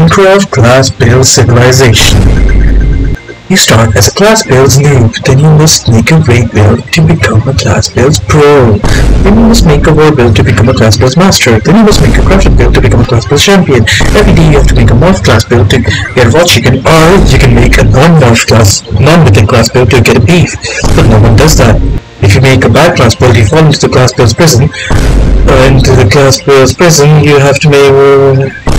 Wynncraft Class Build Civilization. You start as a Class Builds noob, then you must make a raid build to become a Class Builds pro. Then you must make a war build to become a Class Builds master. Then you must make a crafted build to become a Class Builds champion. Every day you have to make a morph class build to get a raw chicken, or you can make a non-morph class, non-mythic class build to get a beef. But no one does that. If you make a bad class build, you fall into the class build's prison. Uh, into the class build's prison, you have to make